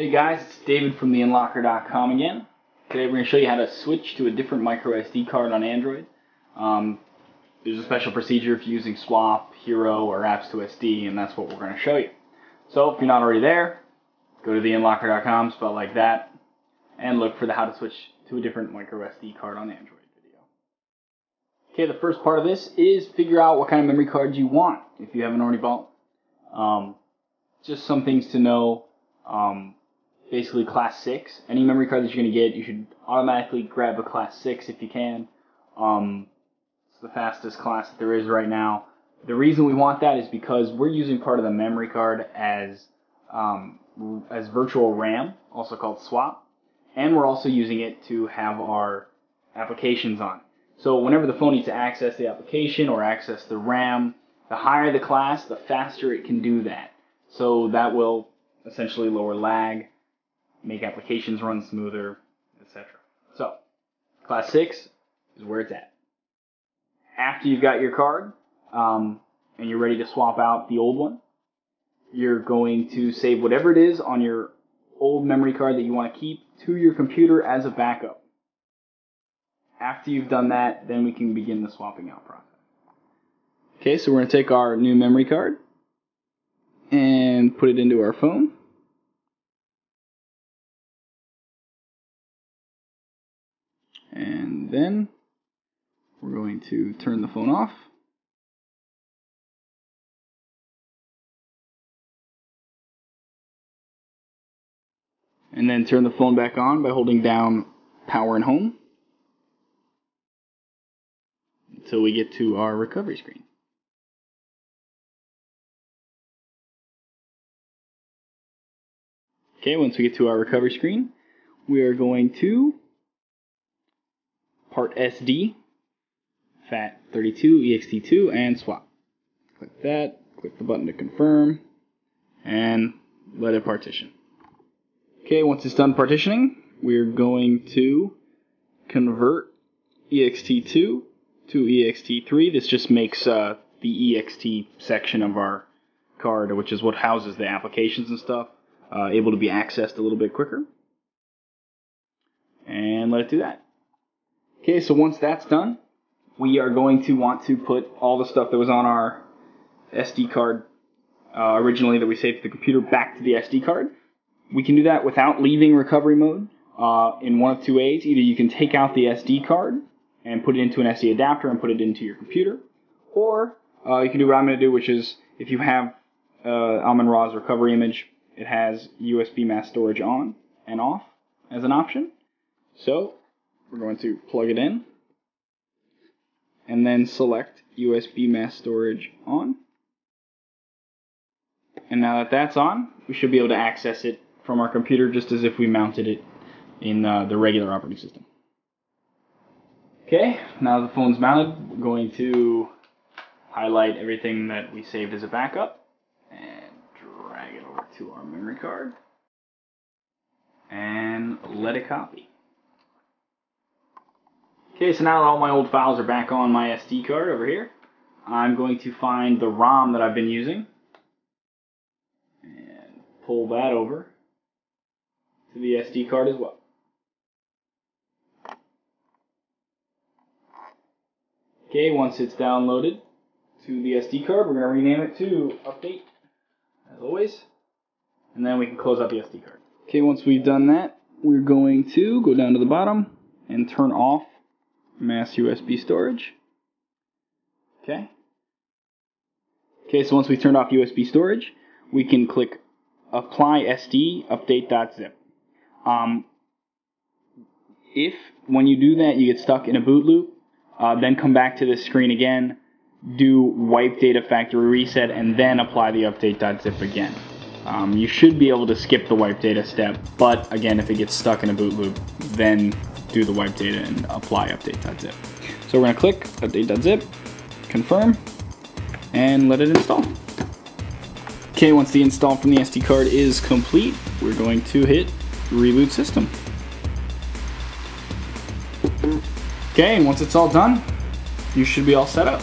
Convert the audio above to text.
Hey guys, it's David from TheUnlockr.com again. Today we're going to show you how to switch to a different micro SD card on Android. Um, there's a special procedure if you're using Swap, Hero, or Apps2SD, and that's what we're going to show you. So if you're not already there, go to theunlockr.com, spelled like that, and look for the how to switch to a different micro SD card on Android video. Okay, the first part of this is figure out what kind of memory card you want if you haven't already bought. Um, just some things to know. Um, basically, class 6. Any memory card that you're going to get, you should automatically grab a class 6 if you can. Um, it's the fastest class that there is right now. The reason we want that is because we're using part of the memory card as um, as virtual RAM, also called swap, and we're also using it to have our applications on. So whenever the phone needs to access the application or access the RAM, the higher the class, the faster it can do that. So that will essentially lower lag, make applications run smoother, etc. So, class 6 is where it's at. After you've got your card um, and you're ready to swap out the old one, you're going to save whatever it is on your old memory card that you want to keep to your computer as a backup. After you've done that, then we can begin the swapping out process. Okay, so we're going to take our new memory card and put it into our phone. And then we're going to turn the phone off. And then turn the phone back on by holding down power and home until we get to our recovery screen. Okay, once we get to our recovery screen, we are going to part SD, FAT32, EXT2, and swap. Click that, click the button to confirm, and let it partition. Okay, once it's done partitioning, we're going to convert EXT2 to EXT3. This just makes uh, the EXT section of our card, which is what houses the applications and stuff, uh, able to be accessed a little bit quicker. And let it do that. Okay, so once that's done, we are going to want to put all the stuff that was on our SD card uh, originally that we saved to the computer back to the SD card. We can do that without leaving recovery mode uh, in one of two ways. Either you can take out the SD card and put it into an SD adapter and put it into your computer, or uh, you can do what I'm going to do, which is if you have uh, Amon Ra's recovery image, it has USB mass storage on and off as an option. So we're going to plug it in and then select USB mass storage on. And now that that's on, we should be able to access it from our computer just as if we mounted it in uh, the regular operating system. Okay, now the phone's mounted, we're going to highlight everything that we saved as a backup and drag it over to our memory card and let it copy. Okay, so now that all my old files are back on my SD card over here, I'm going to find the ROM that I've been using and pull that over to the SD card as well. Okay, once it's downloaded to the SD card, we're going to rename it to Update, as always, and then we can close out the SD card. Okay, once we've done that, we're going to go down to the bottom and turn off mass USB storage. Okay. Okay, so once we turned off USB storage, we can click Apply SD Update.zip. Um, if when you do that you get stuck in a boot loop, uh, then come back to this screen again, do wipe data factory reset, and then apply the update.zip again. Um, you should be able to skip the wipe data step, but again, if it gets stuck in a boot loop, then do the wipe data and apply update.zip. So we're going to click update.zip, confirm, and let it install. Okay, once the install from the SD card is complete, we're going to hit reboot system. Okay, and once it's all done, you should be all set up.